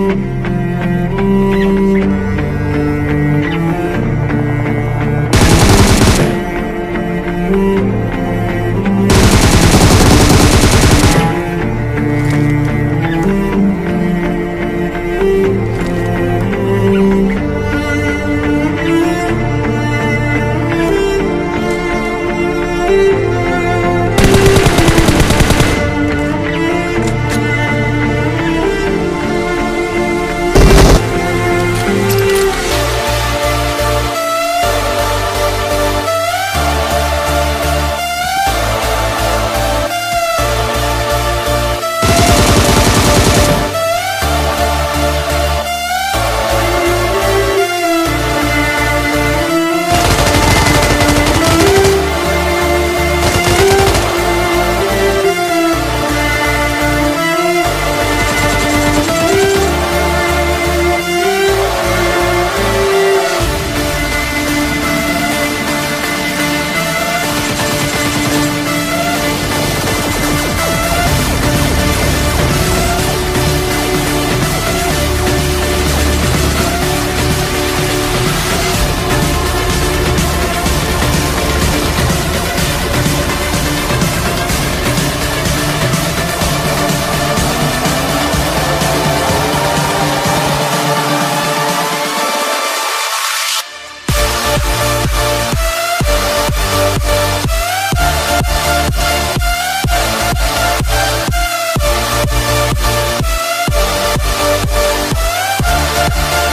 you.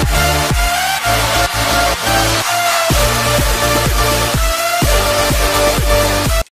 Thank you.